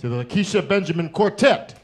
to the Lakecia Benjamin Quartet.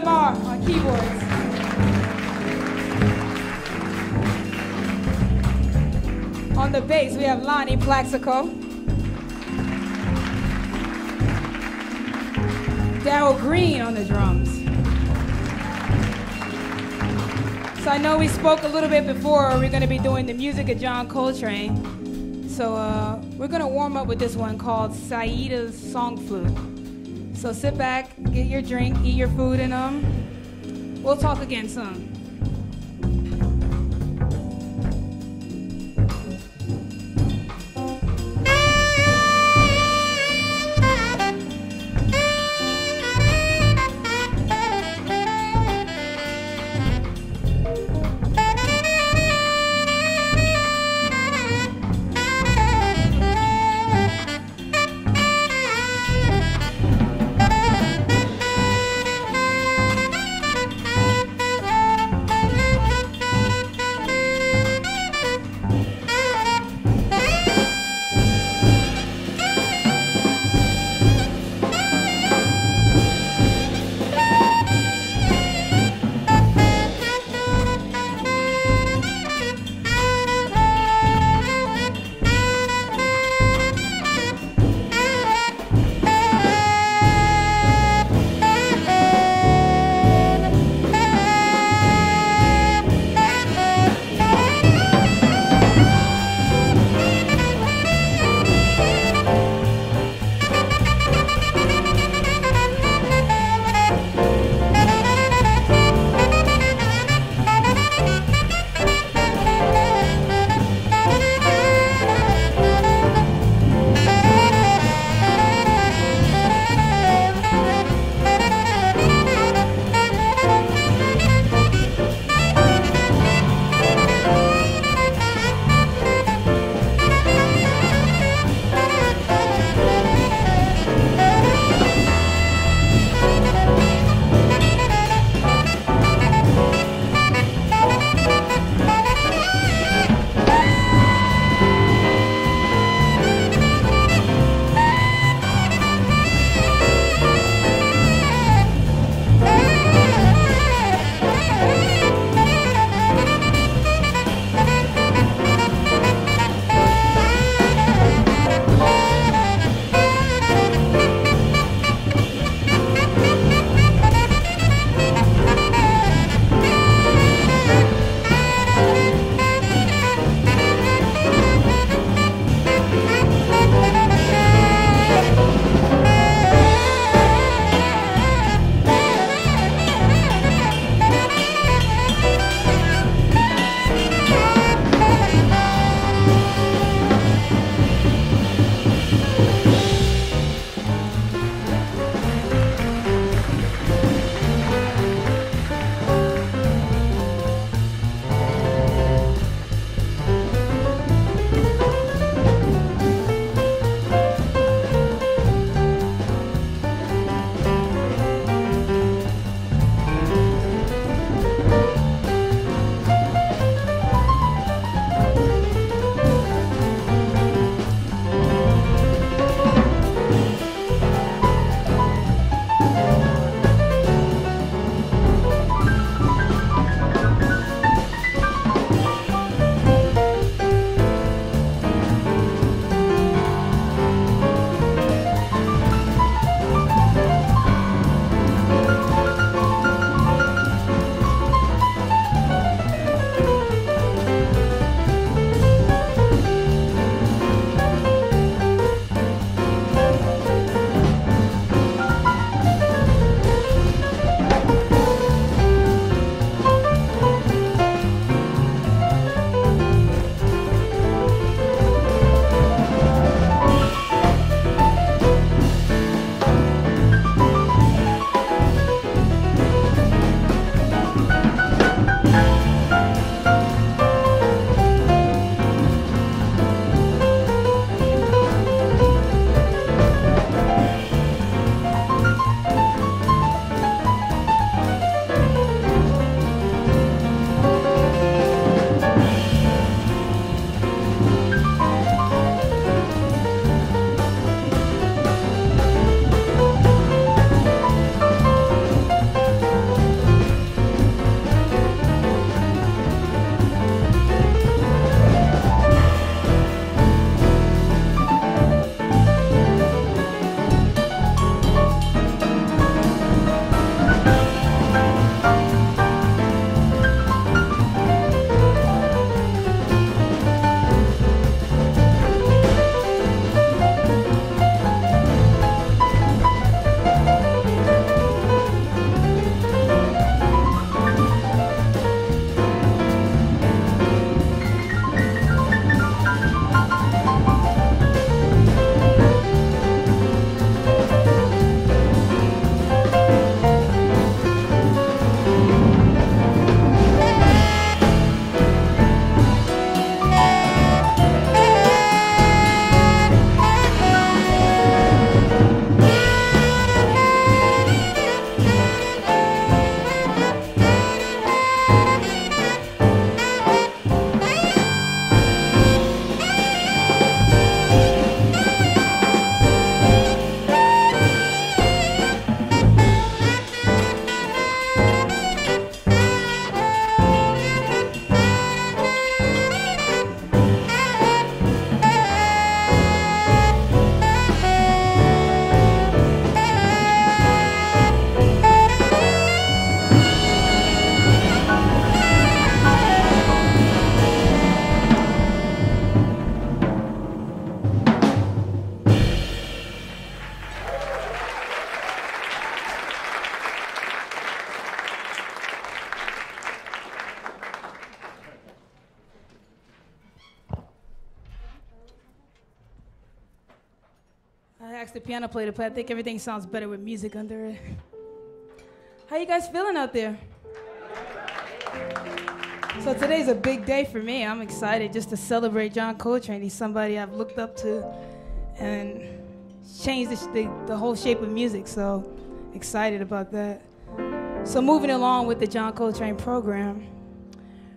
Villamar on keyboards. On the bass, we have Lonnie Plaxico. Darrell Green on the drums. So I know we spoke a little bit before. We're going to be doing the music of John Coltrane. So uh, we're going to warm up with this one called Syeeda's Song Flute. So sit back, your drink, eat your food, and um, we'll talk again soon. Piano player to play. I think everything sounds better with music under it. How you guys feeling out there? So today's a big day for me. I'm excited just to celebrate John Coltrane. He's somebody I've looked up to and changed the, the, the whole shape of music. So excited about that. So moving along with the John Coltrane program,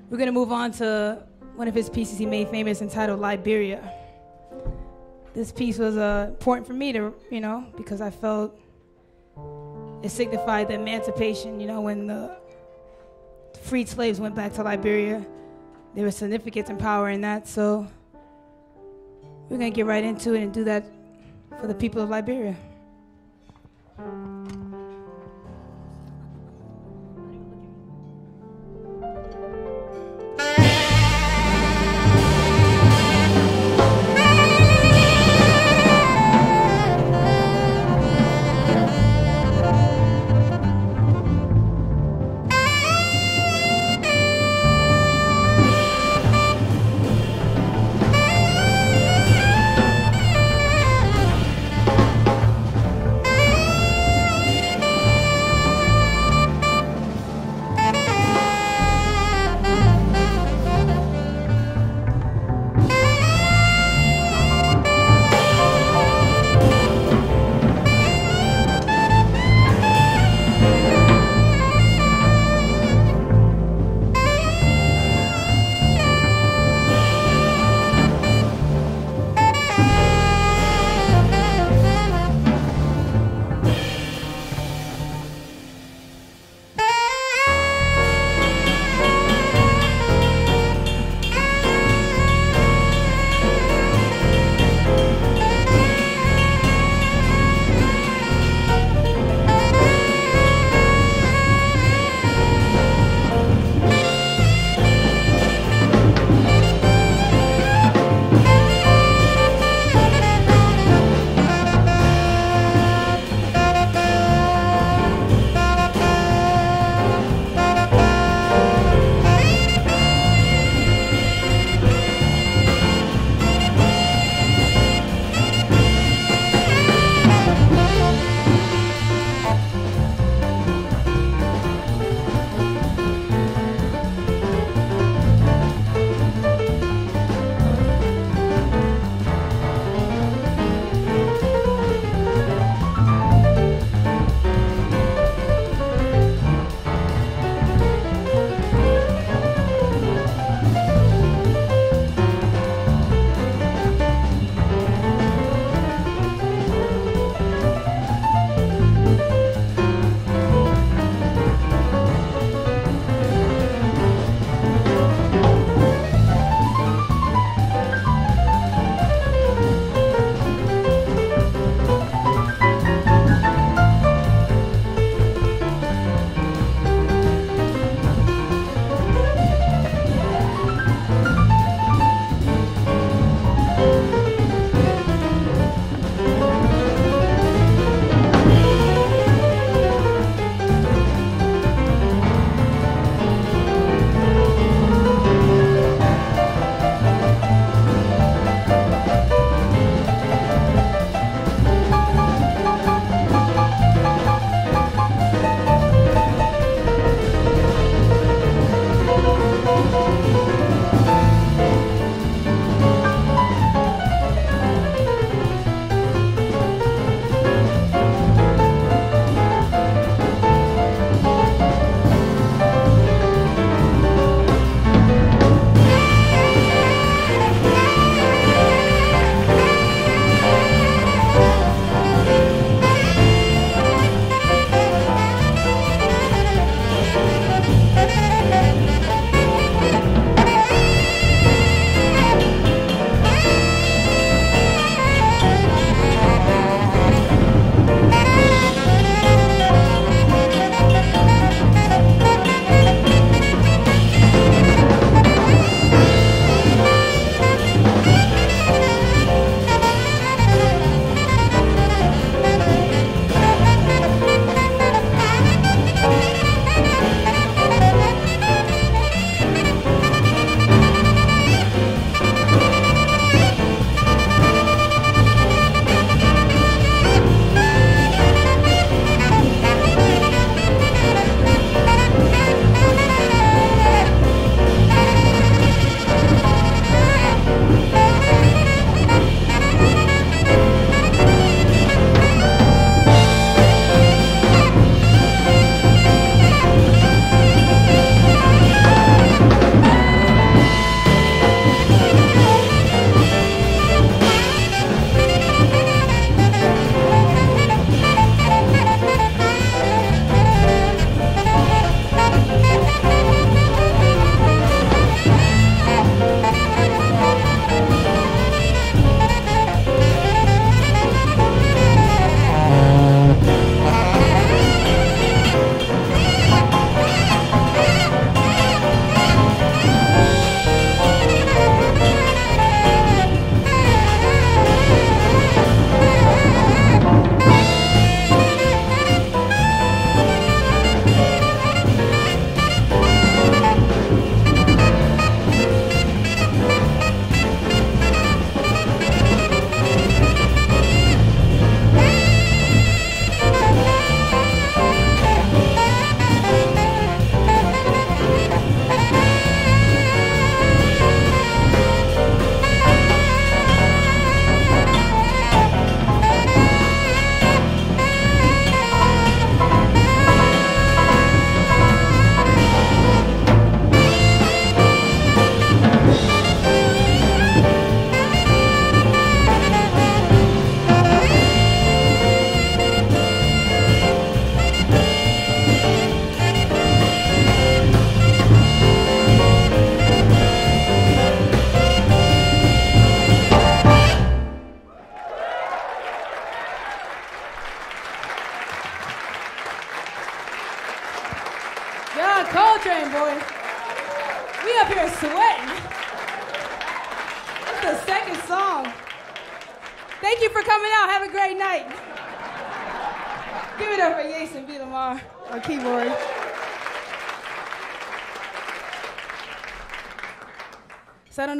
we're gonna move on to one of his pieces he made famous entitled Liberia. This piece was uh, important for me to, you know, because I felt it signified the emancipation, you know, when the freed slaves went back to Liberia. There was significance and power in that. So we're going to get right into it and do that for the people of Liberia.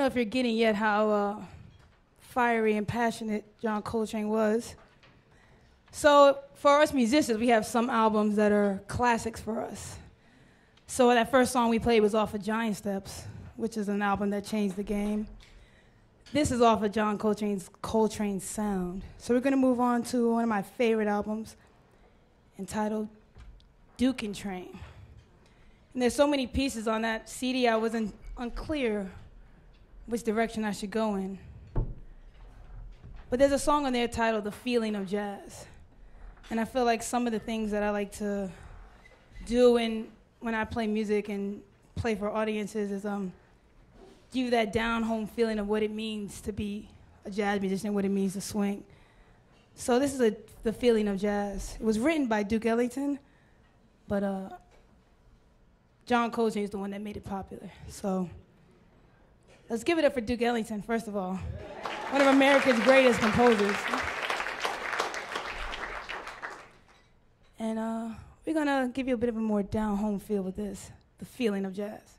Know if you're getting yet how uh, fiery and passionate John Coltrane was. So for us musicians, we have some albums that are classics for us. So that first song we played was off of Giant Steps, which is an album that changed the game. This is off of John Coltrane's Coltrane Sound. So we're gonna move on to one of my favorite albums, entitled Duke and Train. And there's so many pieces on that CD, I wasn't unclear which direction I should go in. But there's a song on there titled The Feeling of Jazz. And I feel like some of the things that I like to do in, when I play music and play for audiences is um, give that down home feeling of what it means to be a jazz musician, what it means to swing. So this is a, the feeling of jazz. It was written by Duke Ellington, but uh, John Coltrane is the one that made it popular. So let's give it up for Duke Ellington, first of all, one of America's greatest composers. And uh, we're gonna give you a bit of a more down home feel with this, the feeling of jazz.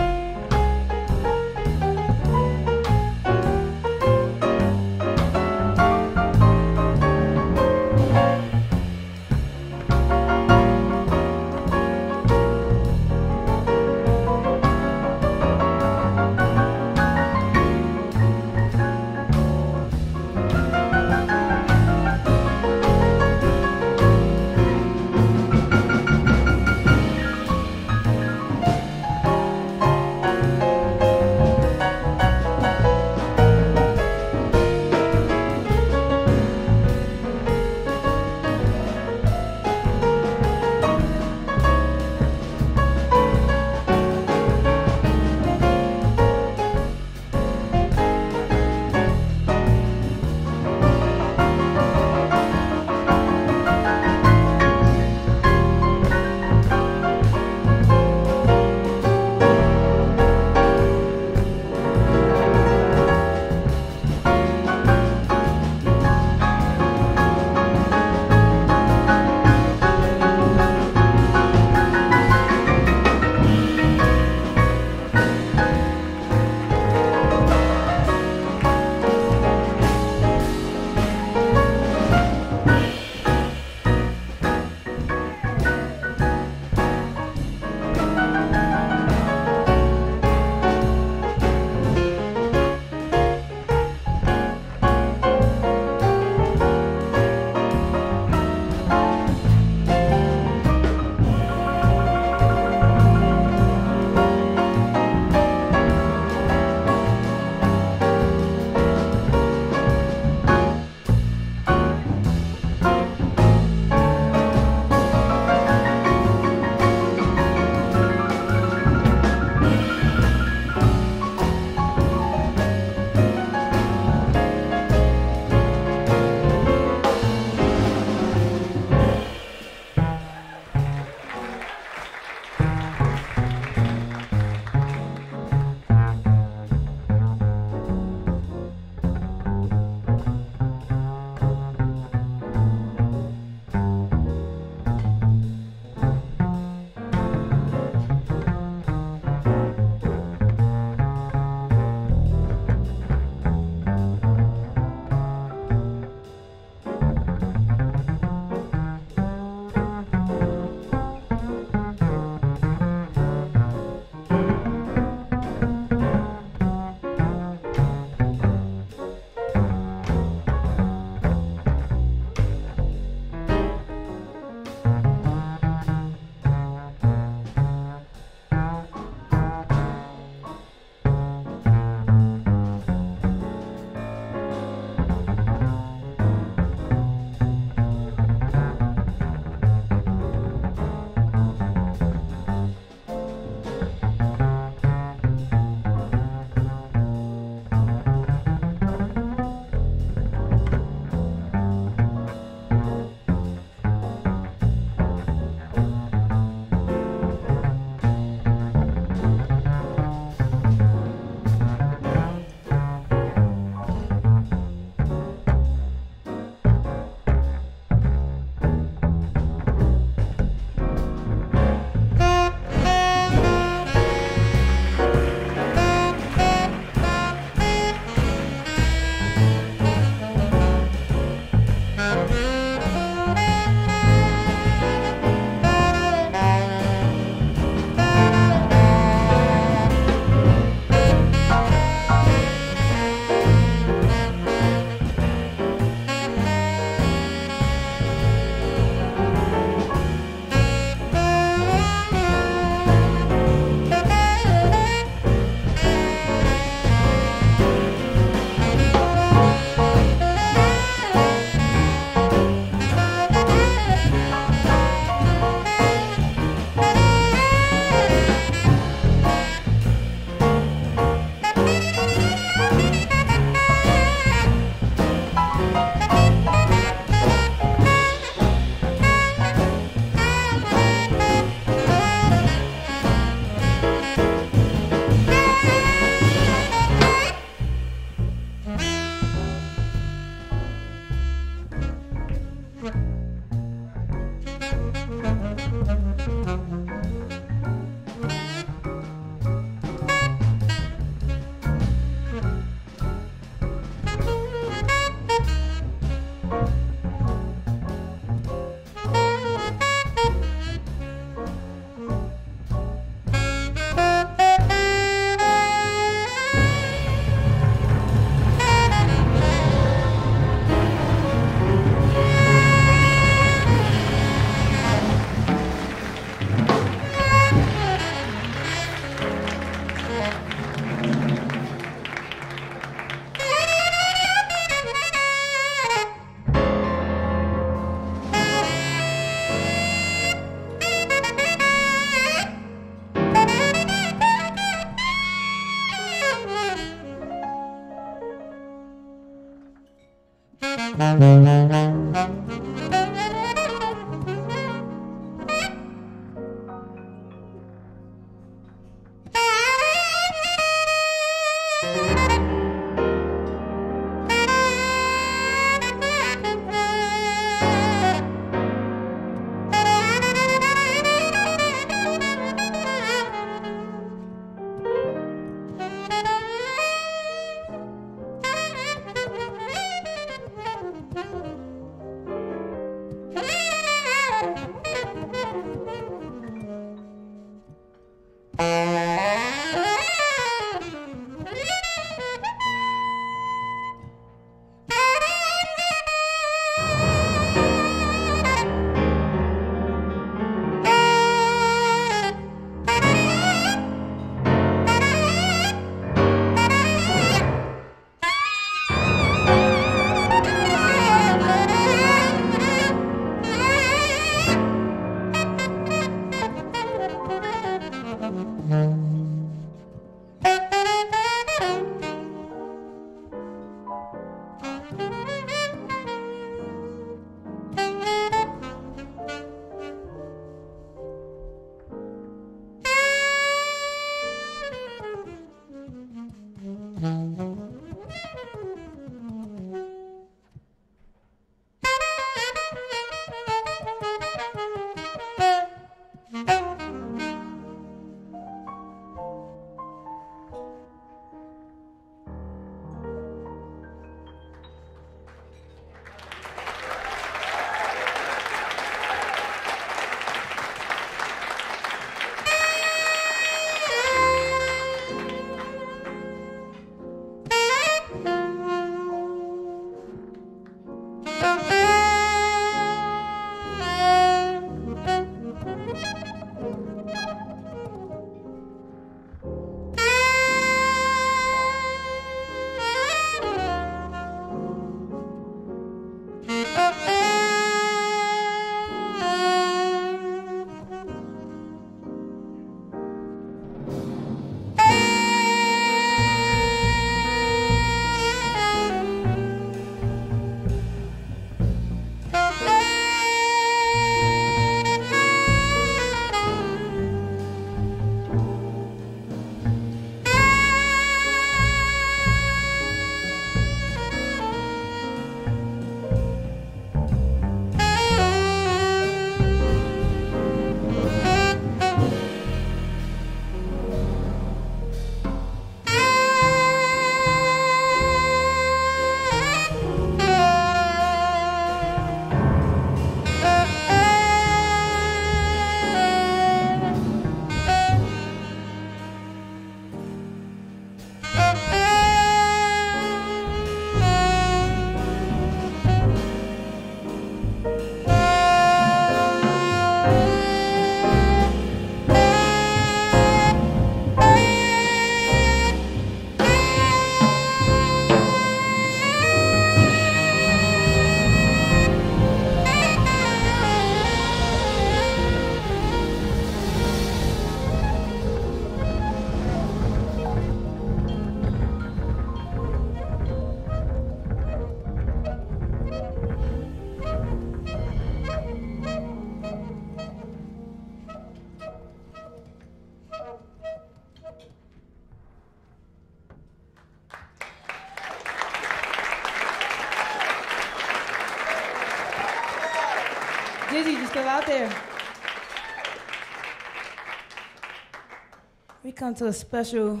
Come to a special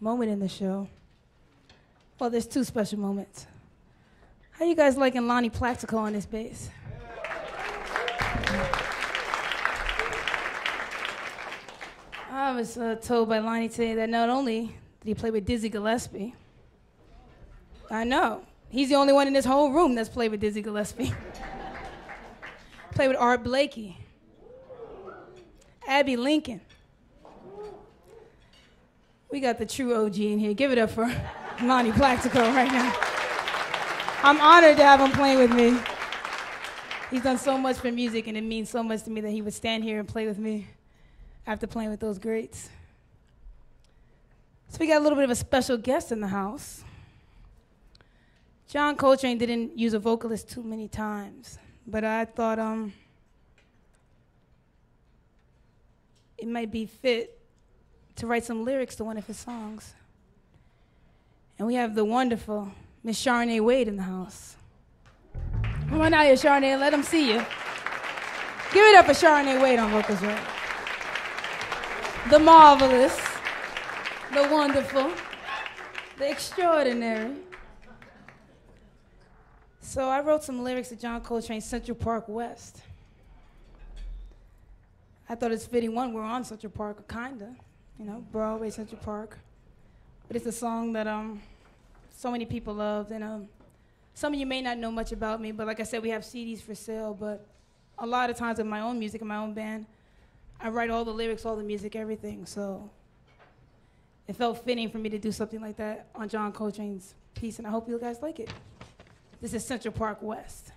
moment in the show. Well, there's two special moments. How you guys liking Lonnie Plaxico on this bass? I was uh, told by Lonnie today that not only did he play with Dizzy Gillespie, I know he's the only one in this whole room that's played with Dizzy Gillespie. played with Art Blakey, Abbey Lincoln. We got the true OG in here. Give it up for Lonnie Plaxico right now. I'm honored to have him playing with me. He's done so much for music, and it means so much to me that he would stand here and play with me after playing with those greats. So we got a little bit of a special guest in the house. John Coltrane didn't use a vocalist too many times, but I thought um, it might be fit to write some lyrics to one of his songs. And we have the wonderful Miss Charenee Wade in the house. Come on out here, Charenee, let them see you. Give it up for Charenee Wade on vocals, right? The marvelous, the wonderful, the extraordinary. So I wrote some lyrics to John Coltrane's Central Park West. I thought it's fitting one, we're on Central Park, kinda, you know, Broadway, Central Park. But it's a song that um, so many people loved, and um, some of you may not know much about me, but like I said, we have CDs for sale, but a lot of times with my own music and my own band, I write all the lyrics, all the music, everything, so it felt fitting for me to do something like that on John Coltrane's piece, and I hope you guys like it. This is Central Park West.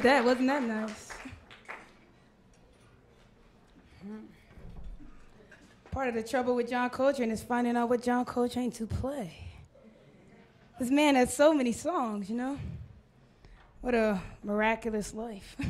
At that, wasn't that nice? Part of the trouble with John Coltrane is finding out what John Coltrane to play. This man has so many songs, you know? What a miraculous life.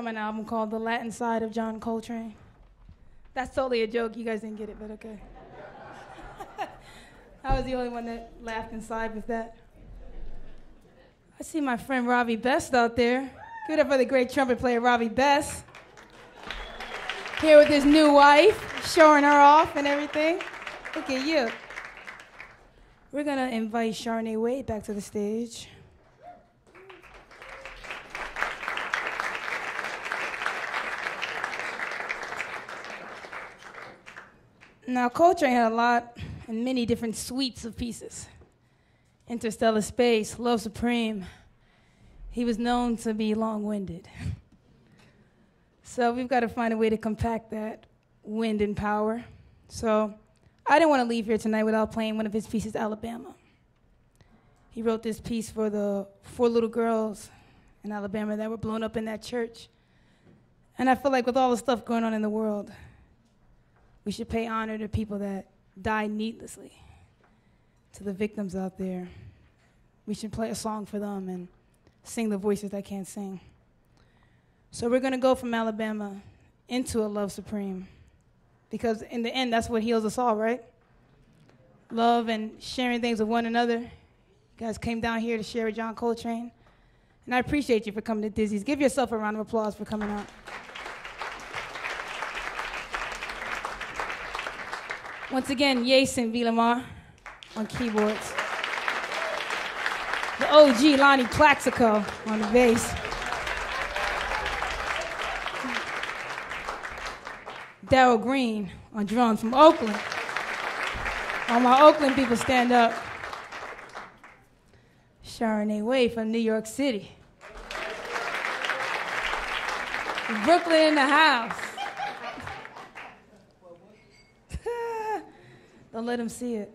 from an album called The Latin Side of John Coltrane. That's totally a joke. You guys didn't get it, but okay. I was the only one that laughed inside with that. I see my friend Robbie Best out there. Give it up for the great trumpet player Robbie Best. Here with his new wife, showing her off and everything. Look at you. We're gonna invite Charenee Wade back to the stage. Now, Coltrane had a lot and many different suites of pieces Interstellar Space, Love Supreme. He was known to be long winded. so, we've got to find a way to compact that wind and power. So, I didn't want to leave here tonight without playing one of his pieces, Alabama. He wrote this piece for the four little girls in Alabama that were blown up in that church. And I feel like with all the stuff going on in the world, we should pay honor to people that die needlessly, to the victims out there. We should play a song for them and sing the voices that can't sing. So we're going to go from Alabama into a love supreme because in the end, that's what heals us all, right? Love and sharing things with one another. You guys came down here to share with John Coltrane. And I appreciate you for coming to Dizzy's. Give yourself a round of applause for coming out. Once again, Yeisson Villamar on keyboards. The OG Lonnie Plaxico on the bass. Darrell Green on drums from Oakland. All my Oakland people stand up. Charenee Way from New York City. Brooklyn in the house. Don't let them see it.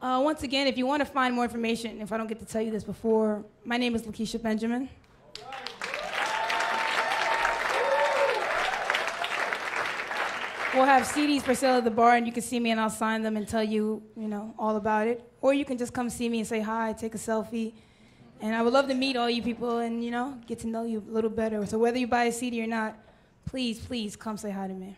Uh, once again, if you want to find more information, if I don't get to tell you this before, my name is Lakecia Benjamin. We'll have CDs for sale at the bar, and you can see me, and I'll sign them and tell you, you know, all about it. Or you can just come see me and say hi, take a selfie, and I would love to meet all you people and you know get to know you a little better. So whether you buy a CD or not, please, please come say hi to me.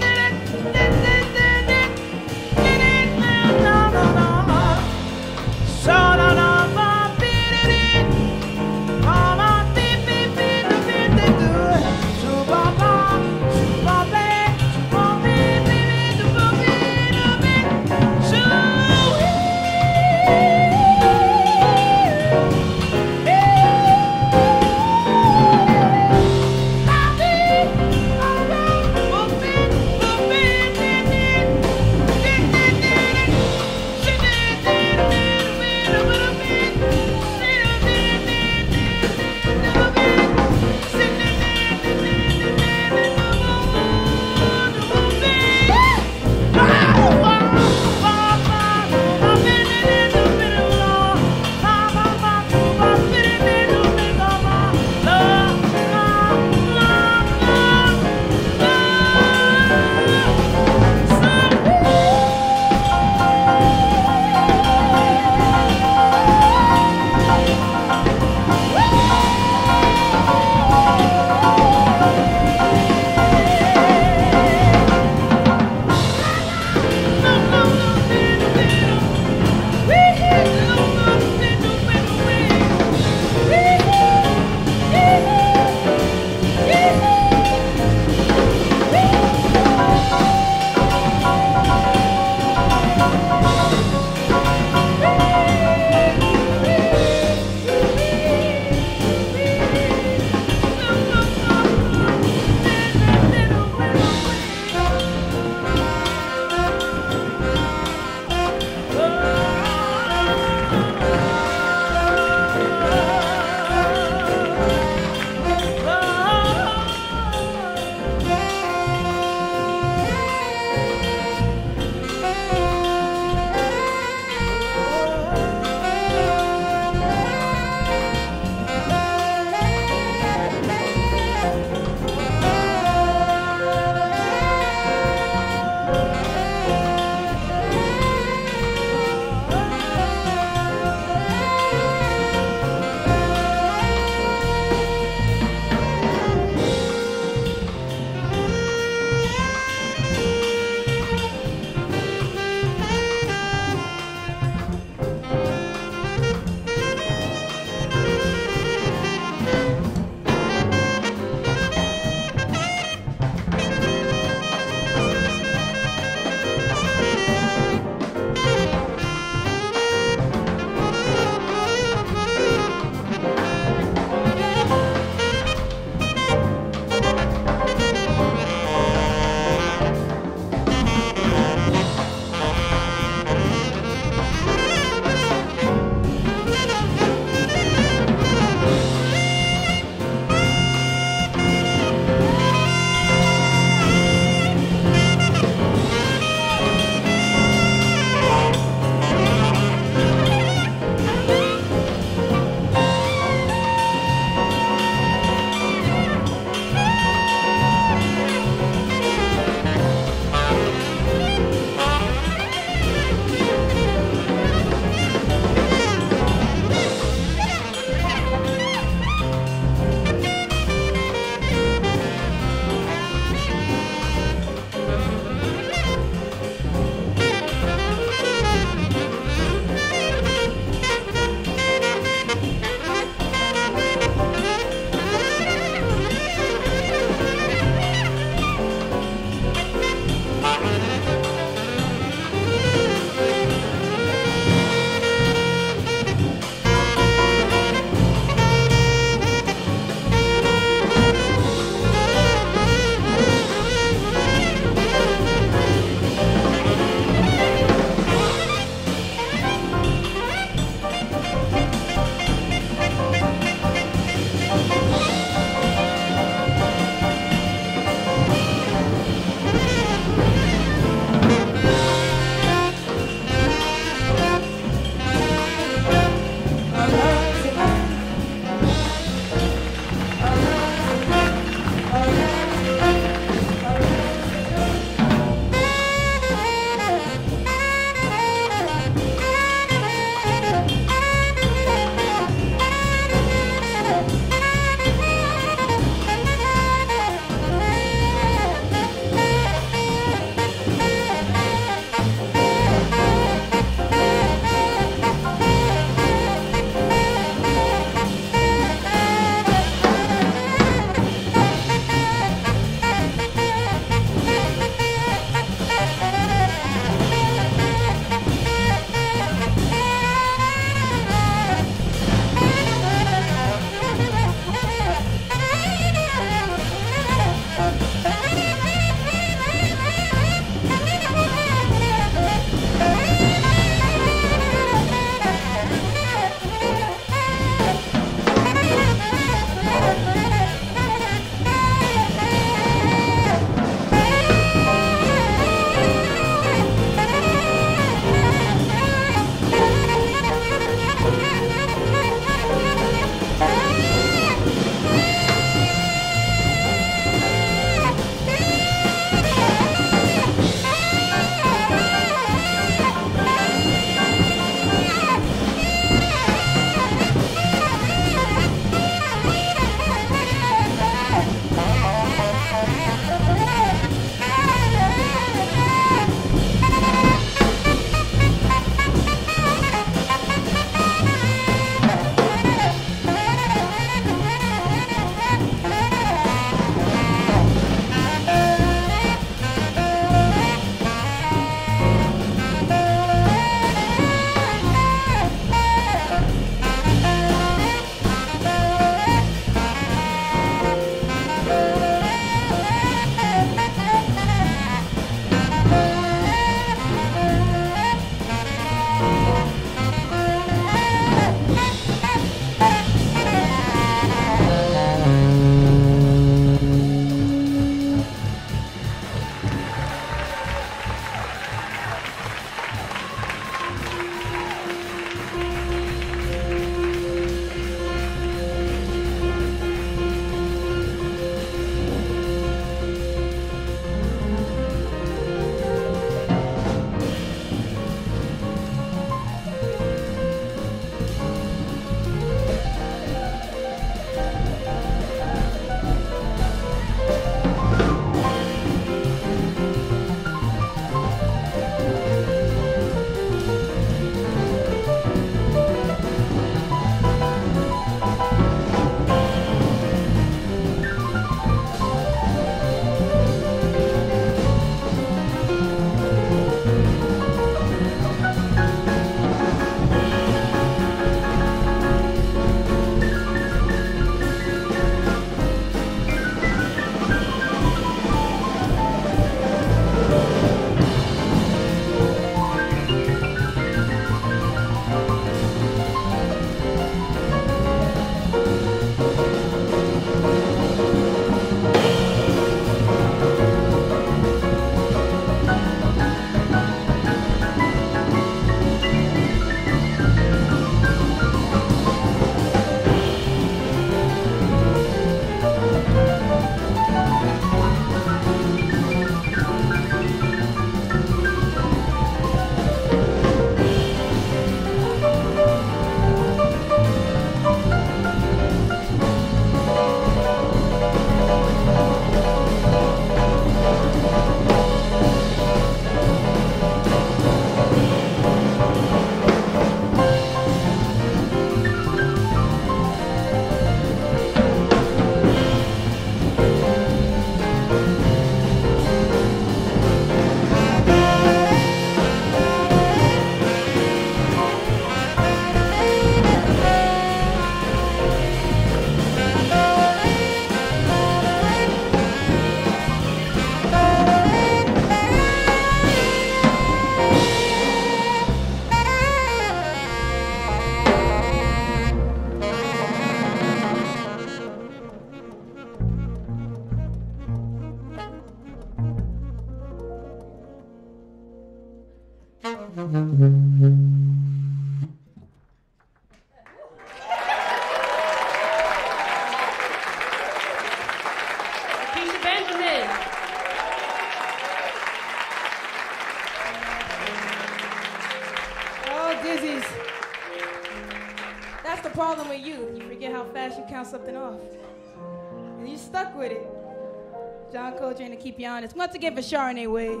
Keep you honest. Once again for Charenee Wade.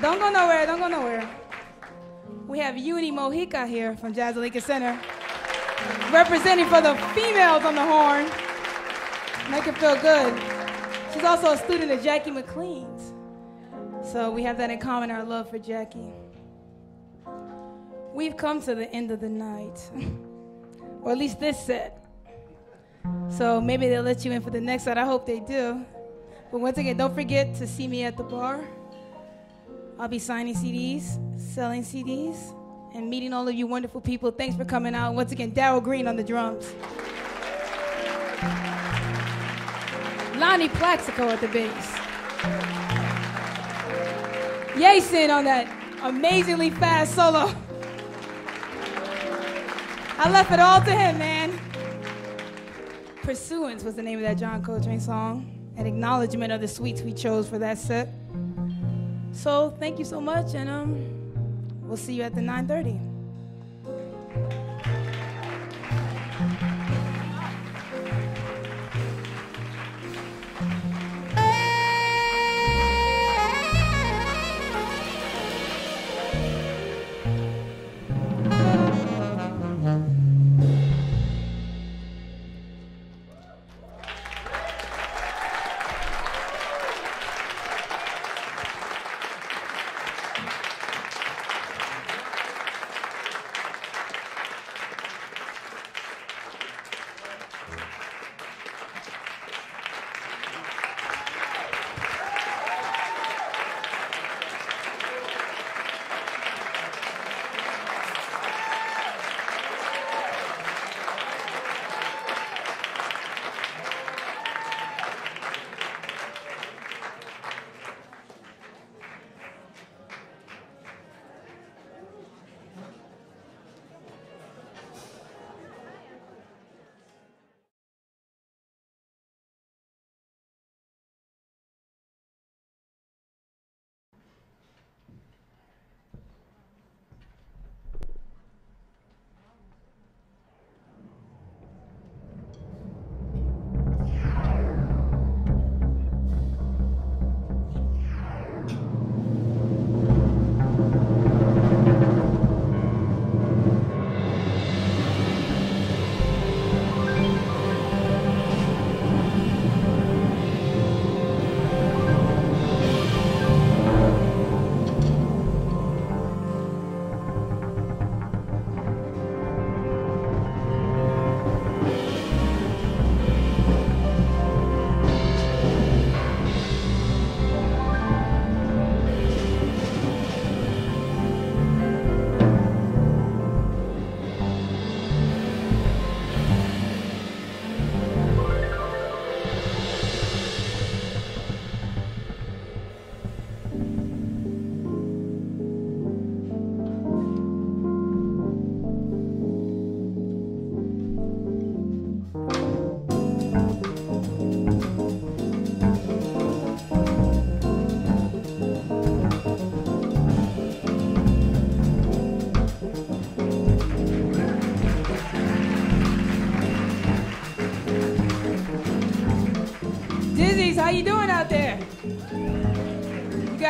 Don't go nowhere, don't go nowhere. We have Uni Mojica here from Jazz Lincoln Center, representing for the females on the horn. Make her feel good. She's also a student of Jackie McLean's. So we have that in common, our love for Jackie. We've come to the end of the night, or at least this set. So maybe they'll let you in for the next set. I hope they do. But once again, don't forget to see me at the bar. I'll be signing CDs, selling CDs, and meeting all of you wonderful people. Thanks for coming out. Once again, Darrell Green on the drums. Lonnie Plaxico at the bass. Yeisson on that amazingly fast solo. I left it all to him, man. Pursuance was the name of that John Coltrane song, an acknowledgement of the suites we chose for that set. So thank you so much, and um, we'll see you at the 9:30.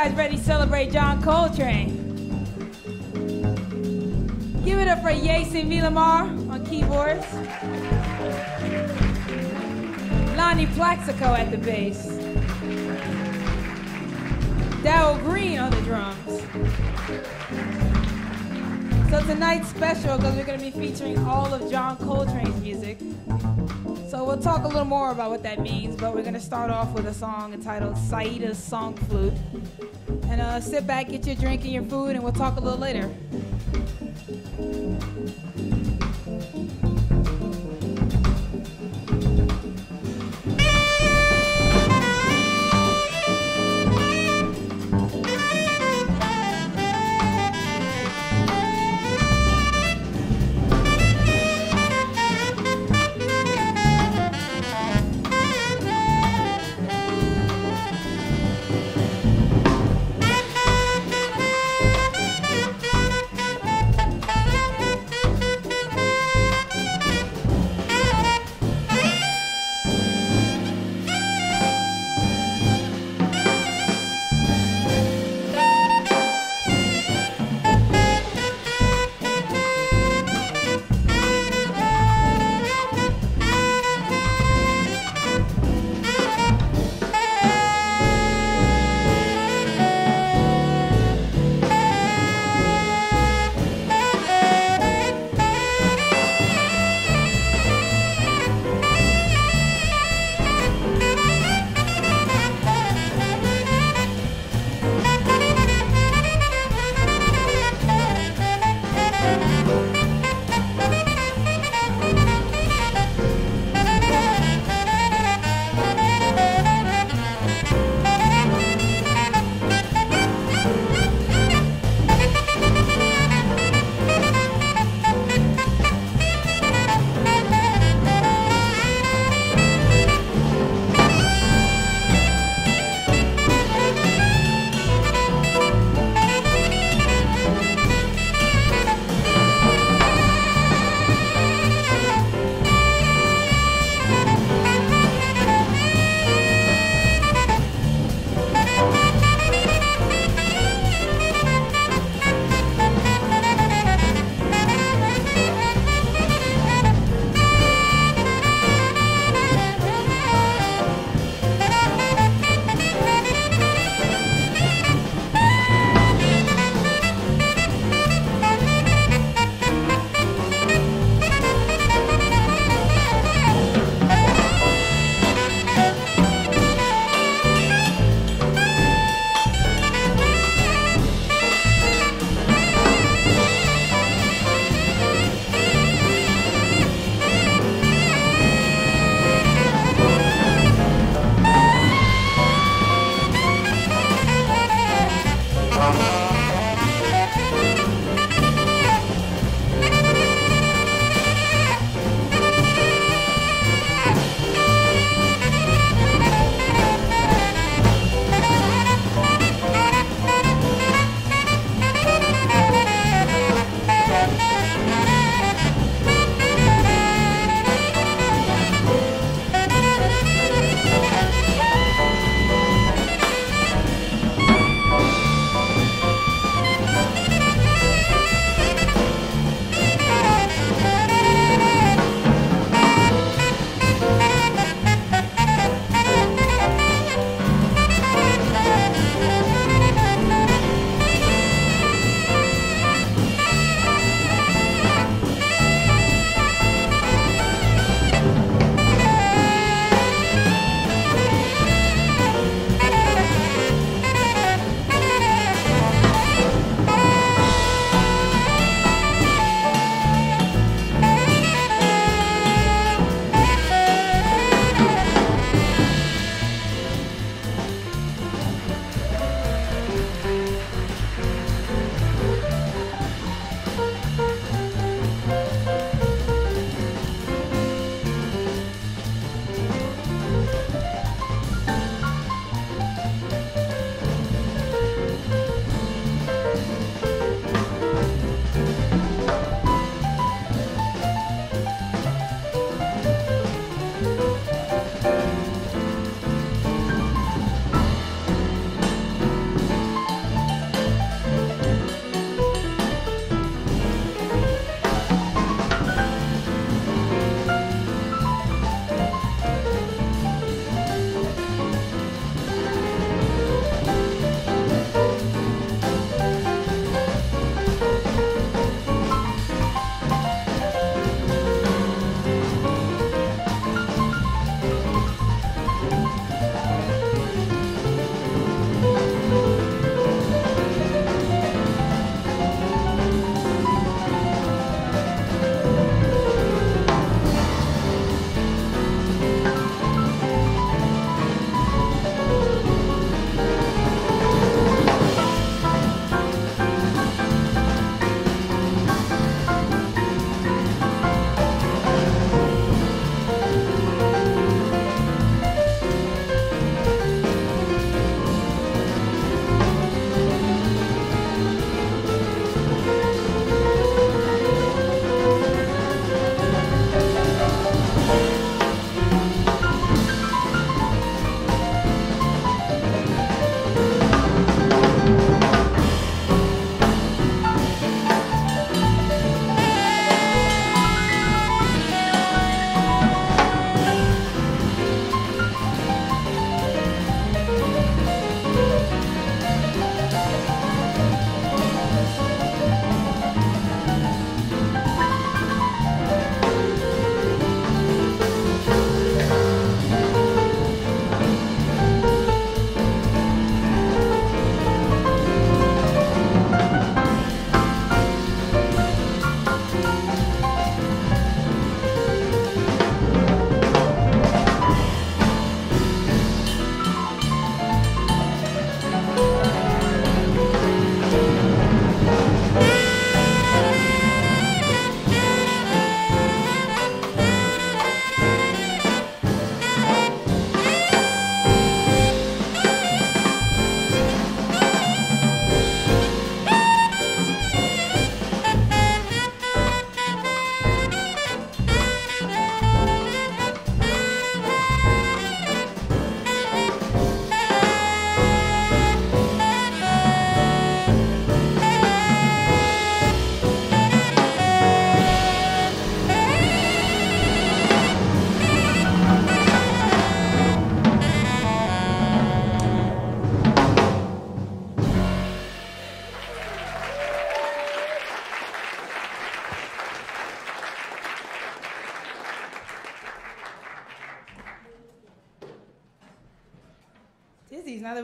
Guys ready to celebrate John Coltrane? Give it up for Yeisson Villamar on keyboards. Lonnie Plaxico at the bass. Darrell Green on the drums. So tonight's special because we're going to be featuring all of John Coltrane's music. So we'll talk a little more about what that means, but we're gonna start off with a song entitled Syeeda's Song Flute. Uh, sit back, get your drink and your food, and we'll talk a little later.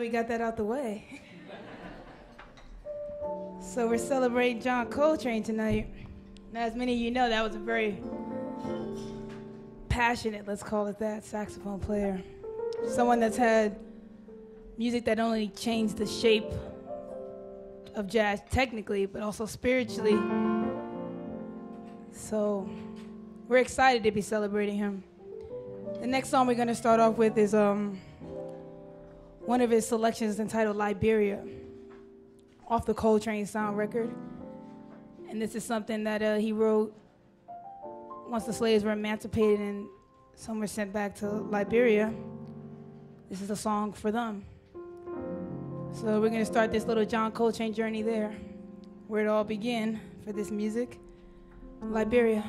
We got that out the way. so we're celebrating John Coltrane tonight. Now, as many of you know, that was a very passionate, let's call it that, saxophone player. Someone that's had music that only changed the shape of jazz technically, but also spiritually. So we're excited to be celebrating him. The next song we're going to start off with is um, one of his selections entitled Liberia off the Coltrane Sound record. And this is something that uh, he wrote once the slaves were emancipated and some were sent back to Liberia. This is a song for them. So we're going to start this little John Coltrane journey there, where it all began for this music. Liberia.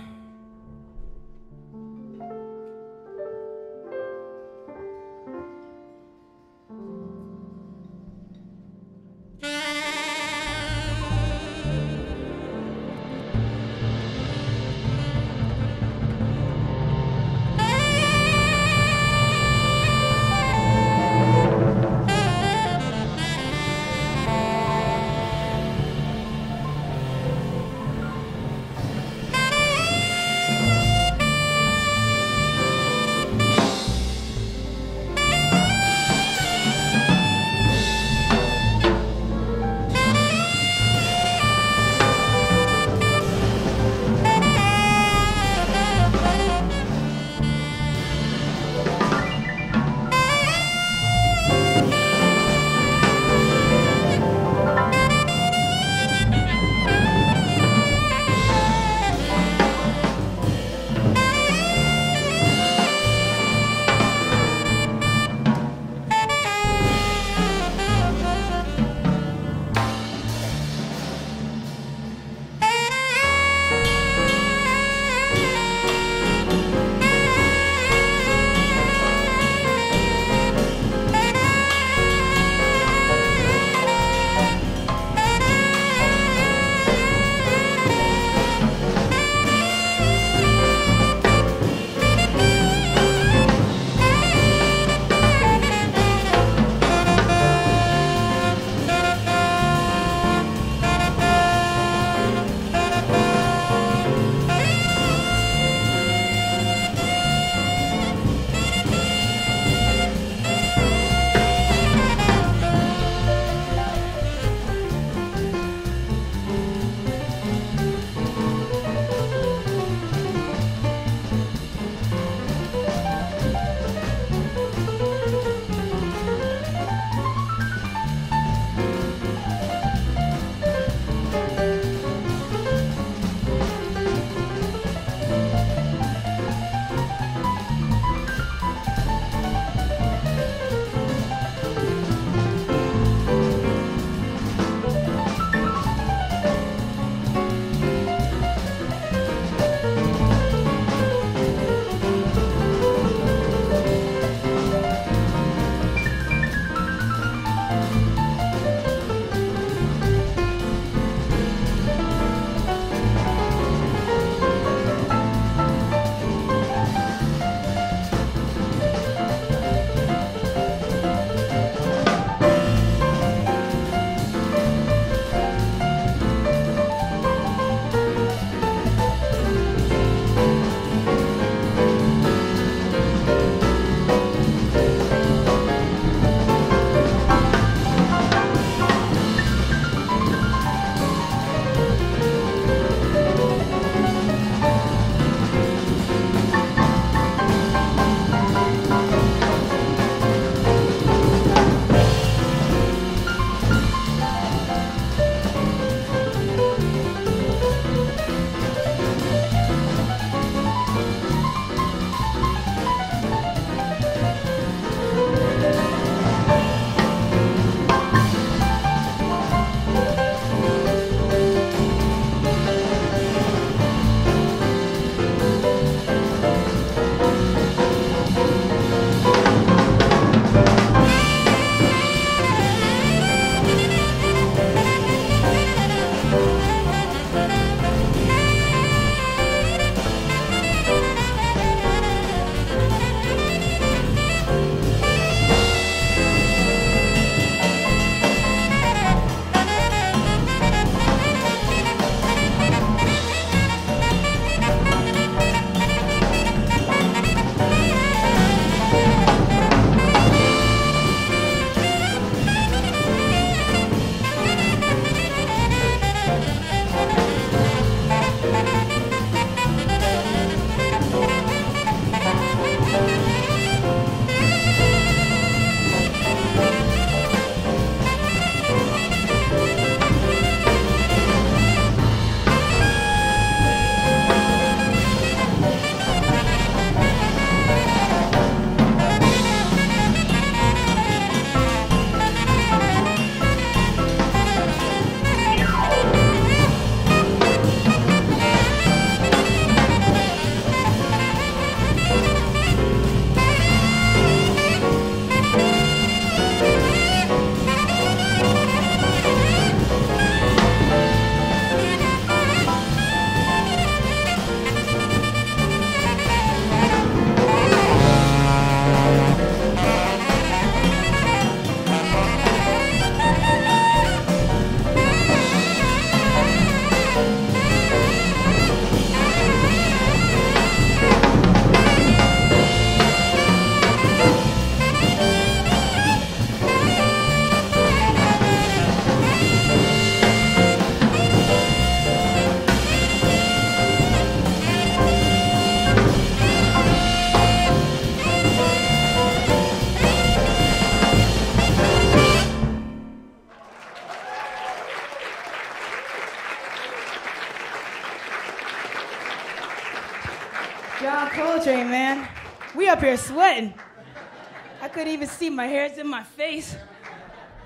I couldn't even see my hair's in my face.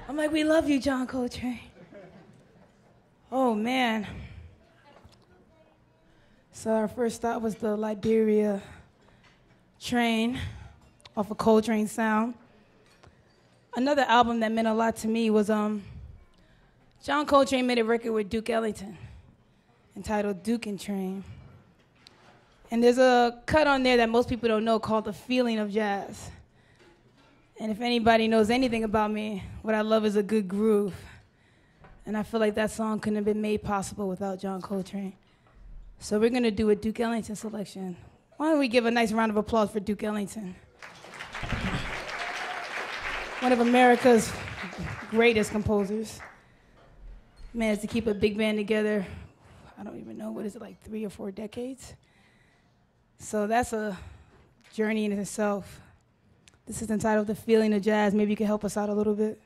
I'm like, we love you, John Coltrane. Oh, man. So our first stop was the Liberia train off of Coltrane Sound. Another album that meant a lot to me was um, John Coltrane made a record with Duke Ellington entitled Duke and Train. And there's a cut on there that most people don't know called The Feeling of Jazz. And if anybody knows anything about me, what I love is a good groove. And I feel like that song couldn't have been made possible without John Coltrane. So we're gonna do a Duke Ellington selection. Why don't we give a nice round of applause for Duke Ellington? One of America's greatest composers. Managed to keep a big band together, I don't even know, what is it, like three or four decades? So that's a journey in itself. This is entitled The Feeling of Jazz. Maybe you can help us out a little bit.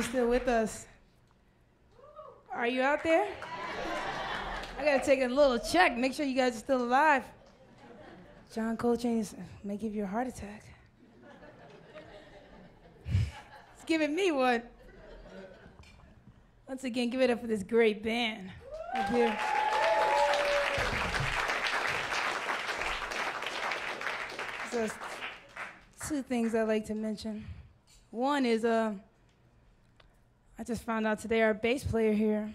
You're still with us. Are you out there? I gotta take a little check, make sure you guys are still alive. John Coltrane may give you a heart attack. it's giving me one. Once again, give it up for this great band. So, two things I'd like to mention. One is, uh, I just found out today our bass player here,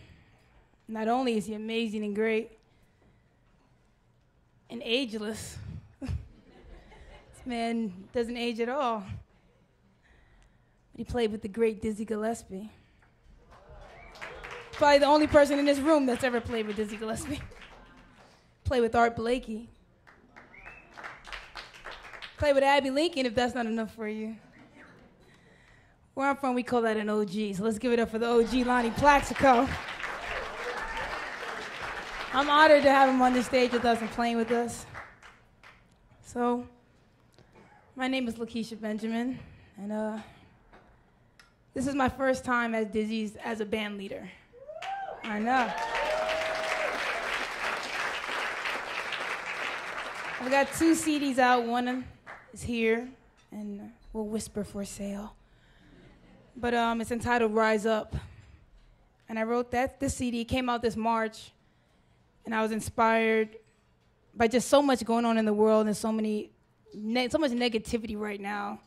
not only is he amazing and great and ageless, this man doesn't age at all. But he played with the great Dizzy Gillespie. Probably the only person in this room that's ever played with Dizzy Gillespie. Play with Art Blakey. Play with Abbey Lincoln if that's not enough for you. Where I'm from, we call that an OG. So let's give it up for the OG Lonnie Plaxico. I'm honored to have him on the stage with us and playing with us. So, my name is Lakecia Benjamin, and uh, this is my first time as Dizzy's as a band leader. I know. I've got two CDs out. One is here, and we'll whisper for sale. But um, it's entitled Rise Up. And I wrote that, this CD came out this March, and I was inspired by just so much going on in the world and so many, so much negativity right now.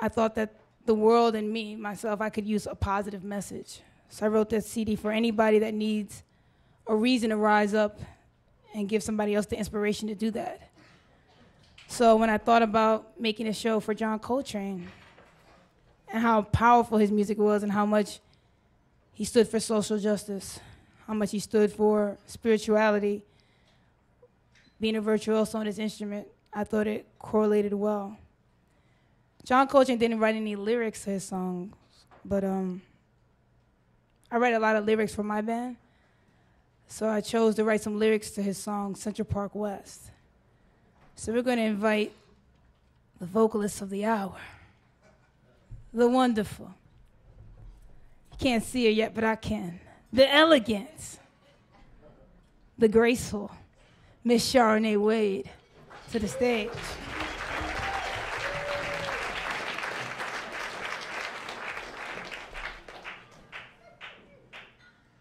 I thought that the world and me, myself, I could use a positive message. So I wrote this CD for anybody that needs a reason to rise up and give somebody else the inspiration to do that. So when I thought about making a show for John Coltrane and how powerful his music was and how much he stood for social justice, how much he stood for spirituality, being a virtuoso on his instrument, I thought it correlated well. John Coltrane didn't write any lyrics to his songs, but um, I write a lot of lyrics for my band. So I chose to write some lyrics to his song, Central Park West. So we're going to invite the vocalist of the hour, the wonderful. You can't see her yet, but I can. The elegant, the graceful, Miss Charenee Wade to the stage.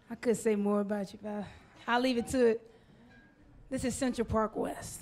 I could say more about you, but I'll leave it to it. This is Central Park West.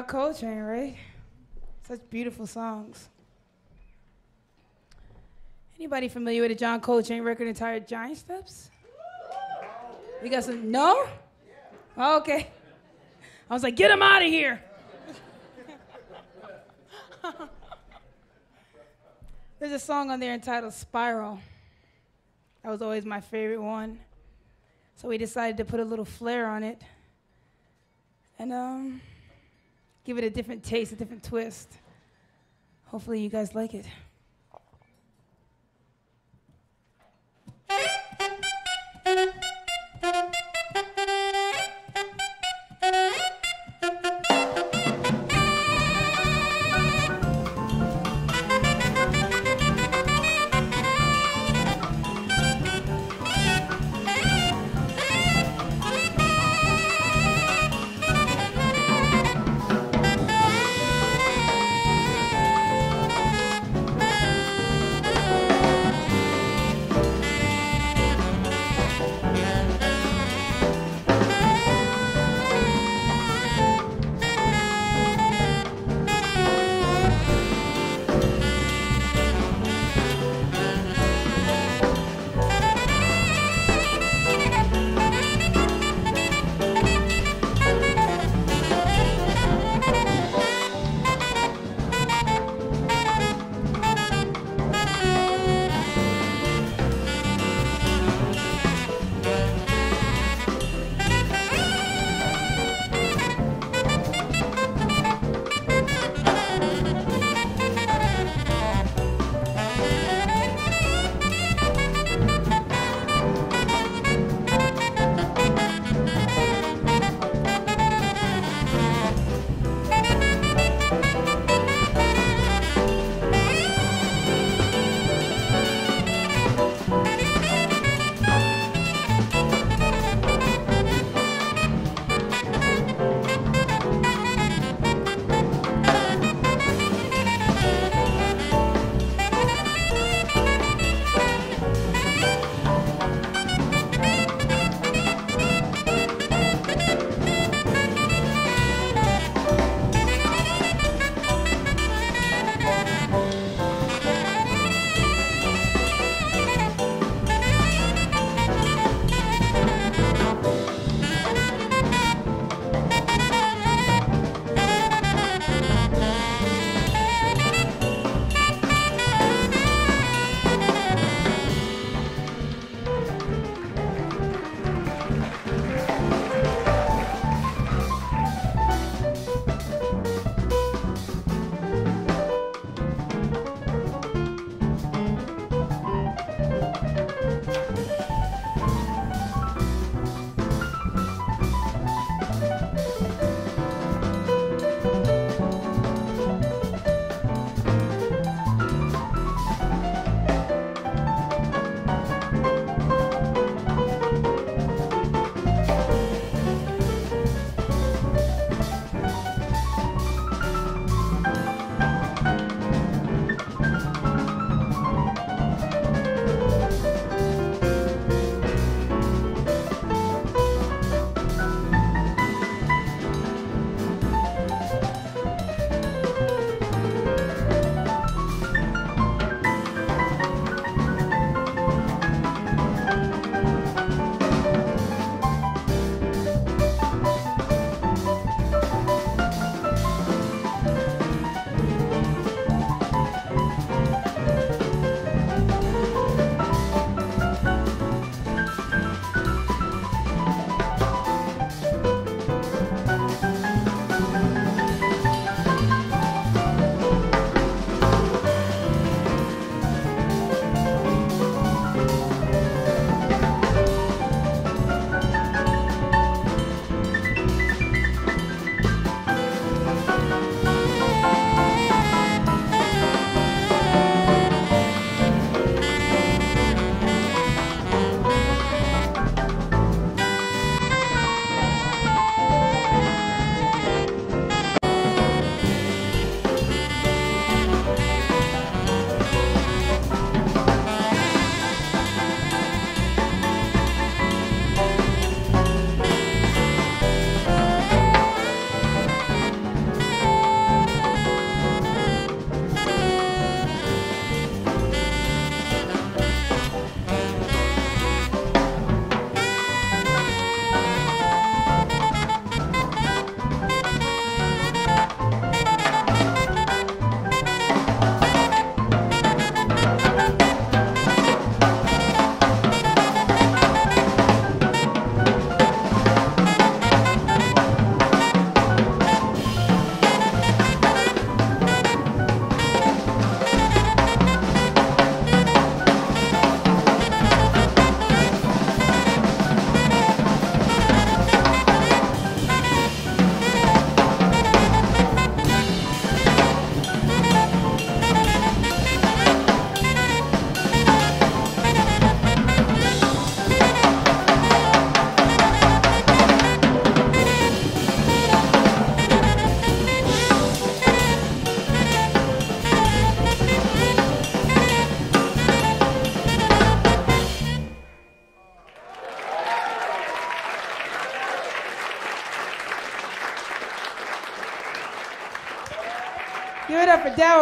John Coltrane, right? Such beautiful songs. Anybody familiar with the John Coltrane record entitled Giant Steps? We got some. No? Okay. I was like, get him out of here. There's a song on there entitled Spiral. That was always my favorite one. So we decided to put a little flair on it and um, give it a different taste, a different twist. Hopefully, you guys like it.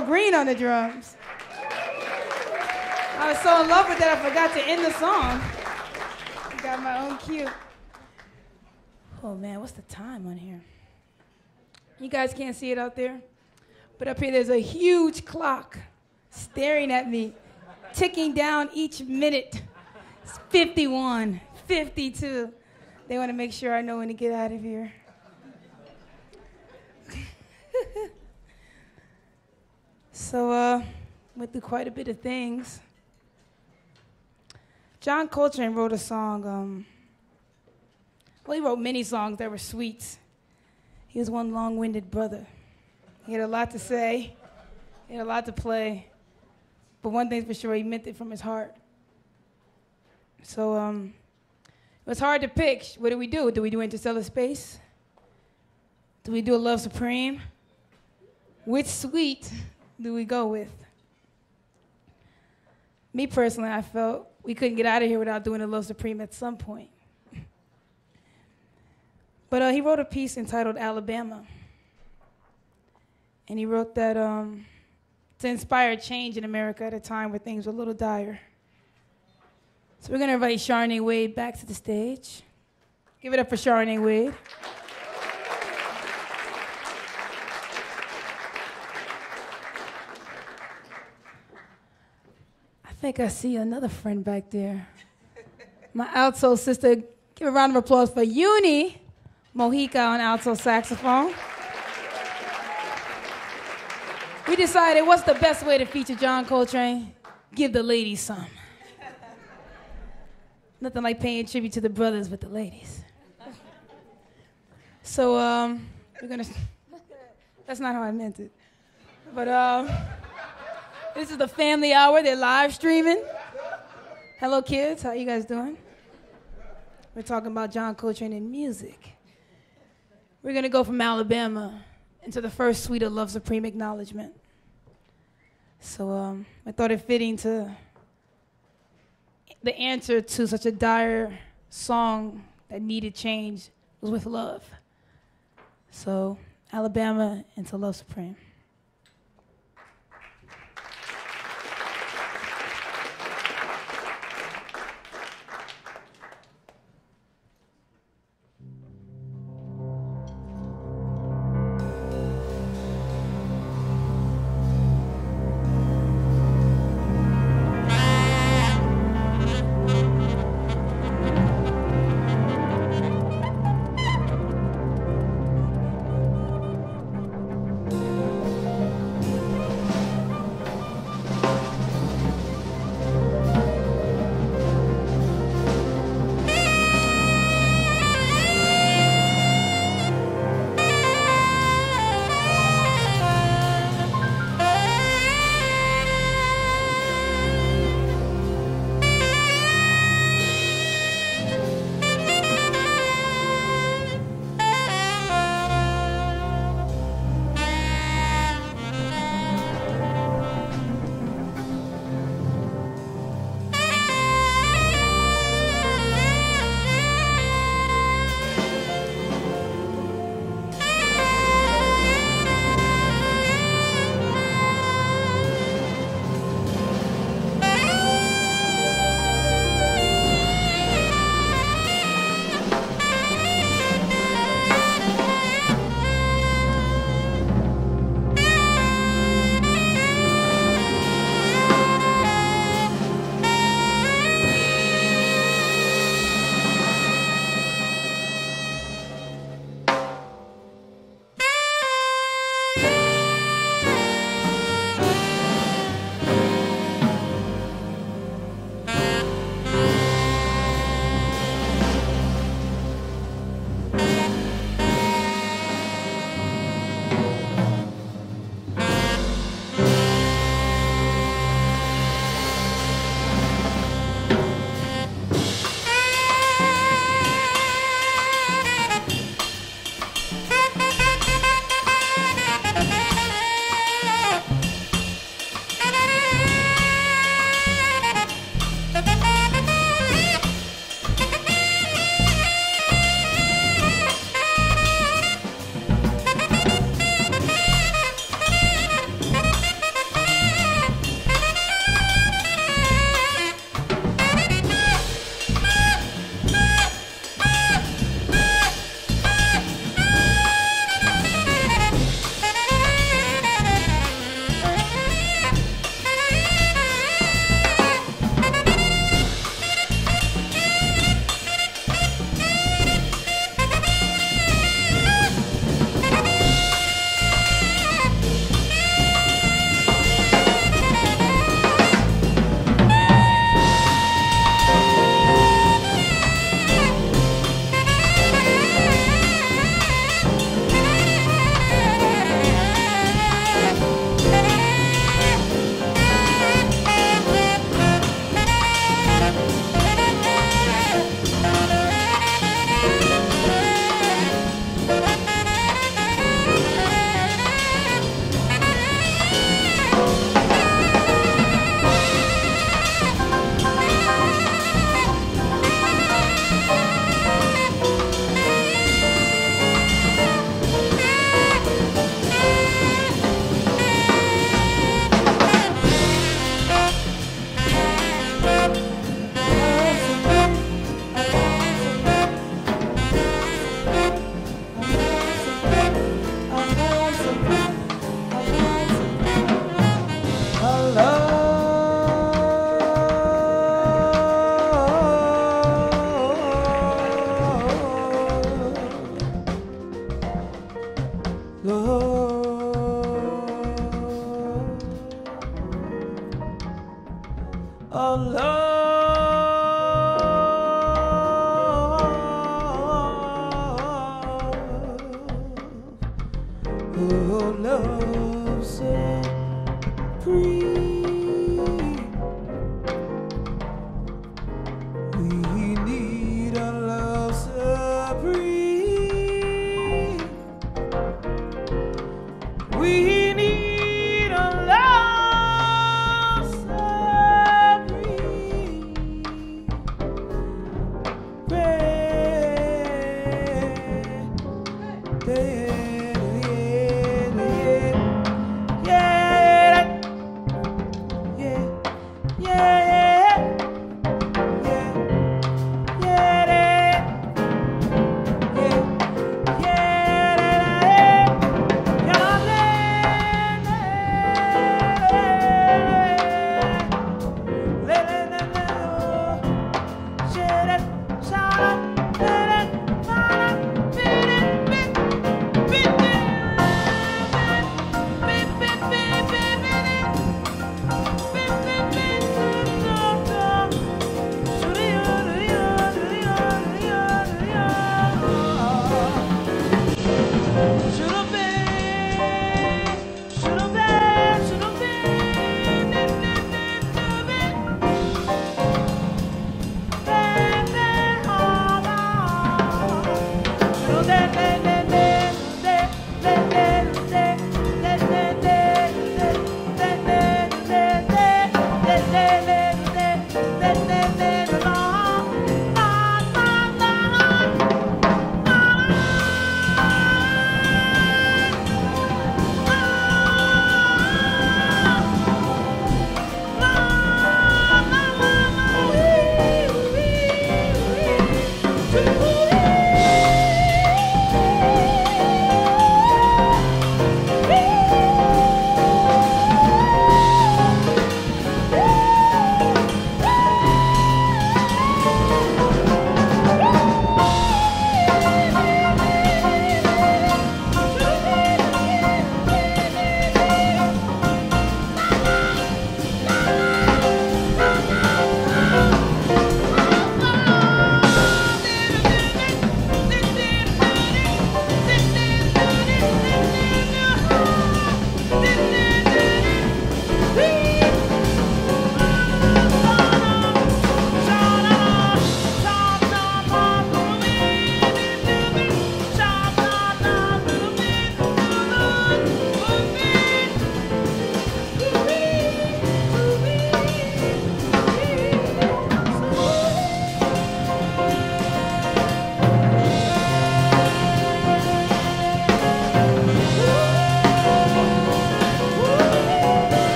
Green on the drums. I was so in love with that I forgot to end the song. I got my own cue. Oh man, what's the time on here? You guys can't see it out there, but up here there's a huge clock staring at me, ticking down each minute. It's 51, 52. They want to make sure I know when to get out of here. So, uh, went through quite a bit of things. John Coltrane wrote a song. Um, well, he wrote many songs that were sweet. He was one long winded brother. He had a lot to say, he had a lot to play. But one thing's for sure, he meant it from his heart. So um, it was hard to pick. What do we do? Do we do Interstellar Space? Do we do a Love Supreme? Which suite do we go with? Me personally, I felt we couldn't get out of here without doing a Love Supreme at some point. But uh, he wrote a piece entitled Alabama. And he wrote that um, to inspire change in America at a time where things were a little dire. So we're going to invite Charenee Wade back to the stage. Give it up for Charenee Wade. Think I see another friend back there. My alto sister. Give a round of applause for Uni Mojica on alto saxophone. We decided what's the best way to feature John Coltrane? Give the ladies some. Nothing like paying tribute to the brothers with the ladies. So um, we're gonna. That's not how I meant it. But um, this is the family hour. They're live streaming. Hello, kids. How you guys doing? We're talking about John Coltrane and music. We're gonna go from Alabama into the first suite of Love Supreme acknowledgement. So um, I thought it fitting to the answer to such a dire song that needed change was with love. So Alabama into Love Supreme.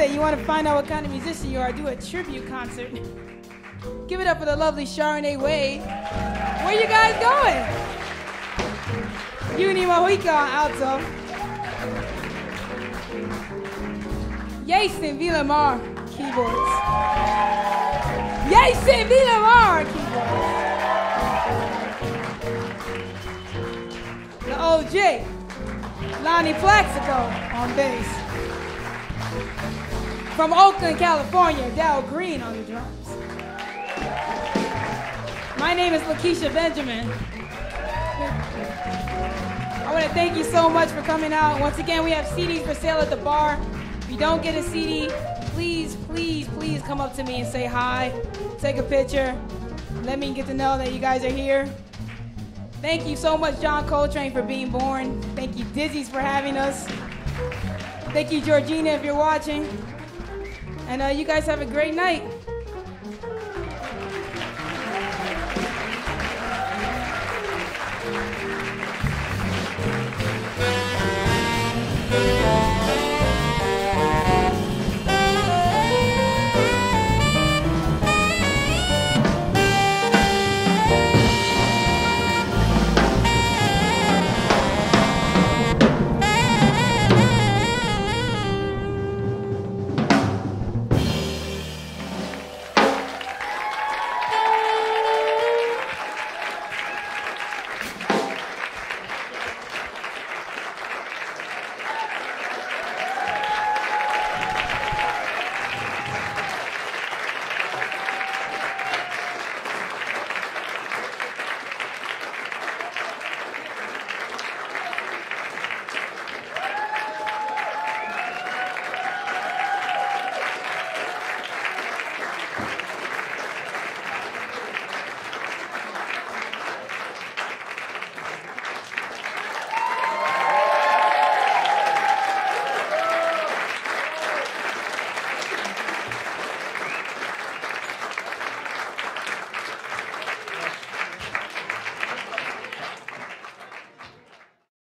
I'll you want to find out what kind of musician you are, do a tribute concert. Give it up for the lovely Charenee Wade. Where you guys going? Uni Mojica on alto. Yeisson Villamar, keyboards. Yeisson Villamar, keyboards. The OG, Lonnie Plaxico on bass. From Oakland, California, Darrell Green on the drums. My name is Lakecia Benjamin. I want to thank you so much for coming out. Once again, we have CDs for sale at the bar. If you don't get a CD, please, please, please come up to me and say hi. Take a picture. Let me get to know that you guys are here. Thank you so much, John Coltrane, for being born. Thank you, Dizzy's, for having us. Thank you, Georgina, if you're watching. And uh, you guys have a great night.